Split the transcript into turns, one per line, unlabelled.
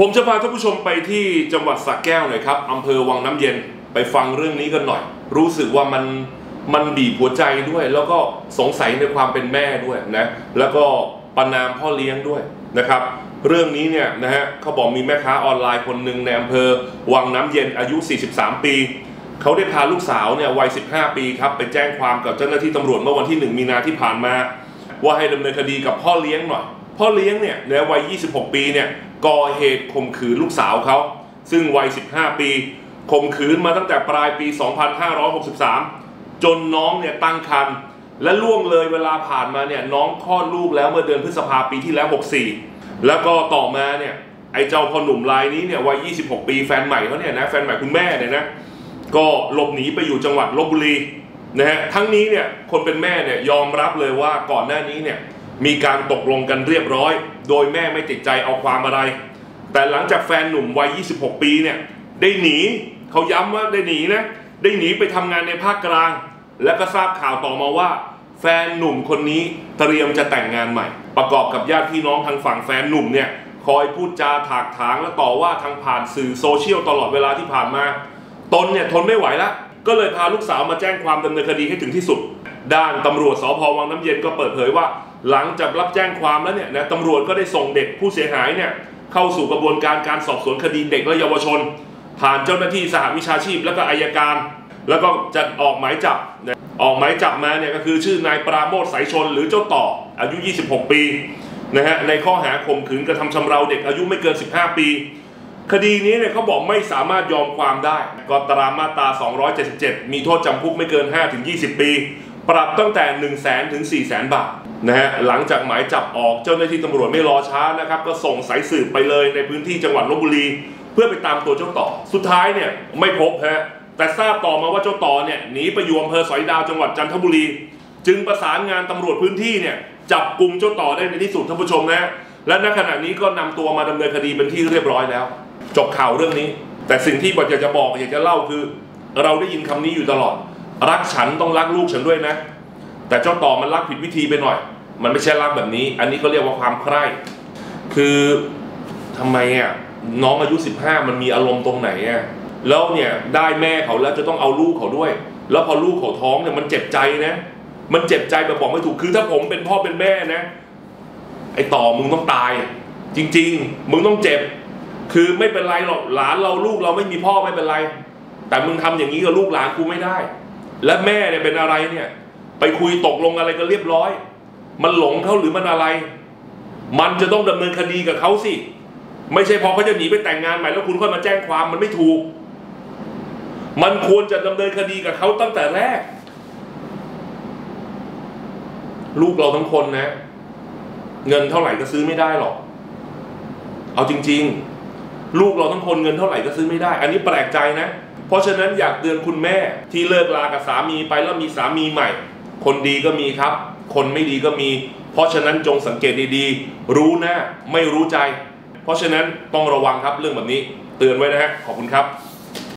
ผมจะพาท่านผู้ชมไปที่จังหวัดสระแก้วหน่อยครับอำเภอวังน้ำเย็นไปฟังเรื่องนี้กันหน่อย รู้สึกว่ามันมันบีบหัวใจด้วย แล้วก็สงสัยในความเป็นแม่ด้วยนะแล้วก็ประนามพ่อเลี้ยงด้วยนะครับ เรื่องนี้เนี่ยนะฮะเขาบอกมีแม่ค้าออนไลน์คนหนึ่งในอำเภอวังน้ำเย็นอายุ 43 ปีเขาได้พาลูกสาวเนี่ยวัย 15 ปีครับไปแจ้งความกับเจ้าหน้าที่ตำรวจเมื่อวันที่ 1 มีนาที่ผ่านมา ว่าให้ดำเนินคดีกับพ่อเลี้ยงหน่อย พ่อเลี้ยงเนี่ยในวัย 26 ปีเนี่ยก่อเหตุข่มขืนลูกสาวเขาซึ่งวัย 15 ปีข่มขืนมาตั้งแต่ปลายปี 2563 จนน้องเนี่ยตั้งครรภ์และล่วงเลยเวลาผ่านมาเนี่ยน้องคลอดลูกแล้วเมื่อเดือนพฤษภาปีที่แล้ว 64 แล้วก็ต่อมาเนี่ยไอ้เจ้าพ่อหนุ่มรายนี้เนี่ยวัย 26 ปีแฟนใหม่เขาเนี่ยนะแฟนใหม่คุณแม่เนี่ยนะก็หลบหนีไปอยู่จังหวัดลบบุรีนะฮะทั้งนี้เนี่ยคนเป็นแม่เนี่ยยอมรับเลยว่าก่อนหน้านี้เนี่ย มีการตกลงกันเรียบร้อย โดยแม่ไม่ติดใจเอาความอะไร แต่หลังจากแฟนหนุ่มวัย 26 ปีเนี่ยได้หนีเขาย้ำว่าได้หนีนะได้หนีไปทำงานในภาคกลาง แล้วก็ทราบข่าวต่อมาว่า แฟนหนุ่มคนนี้เตรียมจะแต่งงานใหม่ ประกอบกับญาติพี่น้องทางฝั่งแฟนหนุ่มเนี่ยคอยพูดจาถากถางและต่อว่าทางผ่านสื่อโซเชียลตลอดเวลาที่ผ่านมา ตนเนี่ยทนไม่ไหวแล้วก็เลยพาลูกสาวมาแจ้งความดำเนินคดีให้ถึงที่สุด ด้านตำรวจสพวังน้ำเย็นก็เปิดเผยว่า หลังจากรับแจ้งความแล้วเนี่ยนะตำรวจก็ได้ส่งเด็กผู้เสียหายเนี่ยเข้าสู่กระบวนการการสอบสวนคดีเด็กและเยาวชน ผ่านเจ้าหน้าที่สหวิชาชีพ และก็อายการ แล้วก็จะออกหมายจับออกหมายจับมาเนี่ยก็คือชื่อนายปราโมทสายชน หรือเจ้าต่ออายุ 26 ปีนะฮะในข้อหาข่มขืนกระทำชำเราเด็กอายุไม่เกิน 15 ปี คดีนี้เนี่ยเขาบอกไม่สามารถยอมความได้ก็ตรามาตรา 277 มีโทษจำคุกไม่เกิน 5-20 ปี ปรับตั้งแต่ 1 0 0 0 0แสนถึง4 0 0แสนบาท นะฮะหลังจากหมายจับออกเจ้าหน้าที่ตำรวจไม่รอช้านะครับ ก็ส่งสายสืบไปเลยในพื้นที่จังหวัดลบบุรี เพื่อไปตามตัวเจ้าต่อ สุดท้ายเนี่ยไม่พบฮะแต่ทราบต่อมาว่าเจ้าต่อเนี่ยหนีไปอยู่อำเภอสอยดาวจังหวัดจันทบุรี จึงประสานงานตำรวจพื้นที่เนี่ยจับกลุ่มเจ้าต่อได้ในที่สุดท่านผู้ชมนะและณขณะนี้ก็นำตัวมาดำเนินคดีเป็นที่เรียบร้อยแล้ว จบข่าวเรื่องนี้ แต่สิ่งที่บอยากจะบอกอยากจะเล่าคือ เราได้ยินคำนี้อยู่ตลอด รักฉันต้องรักลูกฉันด้วยนะ แต่เจ้าต่อมันรักผิดวิธีไปหน่อย มันไม่ใช่รักแบบนี้ อันนี้เขาเรียกว่าความใคร่คือทำไมอะน้องอายุ 15 มันมีอารมณ์ตรงไหนอะแล้วเนี่ยได้แม่เขาแล้วจะต้องเอาลูกเขาด้วย แล้วพอลูกเขาท้องเนี่ยมันเจ็บใจนะ มันเจ็บใจแบบบอกไม่ถูกคือถ้าผมเป็นพ่อเป็นแม่นะ ไอ้ต่อมึงต้องตาย จริง ๆ มึงต้องเจ็บ คือไม่เป็นไรหรอกหลานเราลูกเราไม่มีพ่อไม่เป็นไร แต่มึงทำอย่างนี้กับลูกหลานกูไม่ได้ และแม่เนี่ยเป็นอะไรเนี่ย ไปคุยตกลงอะไรกันเรียบร้อย มันหลงเขาหรือมันอะไร มันจะต้องดำเนินคดีกับเขาสิ ไม่ใช่พอเขาจะหนีไปแต่งงานใหม่แล้วคุณค่อยมาแจ้งความมันไม่ถูก มันควรจะดำเนินคดีกับเขาตั้งแต่แรก ลูกเราทั้งคนนะ เงินเท่าไหร่ก็ซื้อไม่ได้หรอก เอาจริง ๆ ลูกเราทั้งคนเงินเท่าไหร่ก็ซื้อไม่ได้ อันนี้แปลกใจนะ เพราะฉะนั้นอยากเตือนคุณแม่ที่เลิกลากับสามีไปแล้วมีสามีใหม่ คนดีก็มีครับ คนไม่ดีก็มี เพราะฉะนั้นจงสังเกตดีๆ รู้หน้าไม่รู้ใจ เพราะฉะนั้นต้องระวังครับเรื่องแบบนี้ เตือนไว้นะฮะขอบคุณครับ